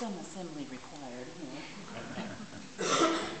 some assembly required, here.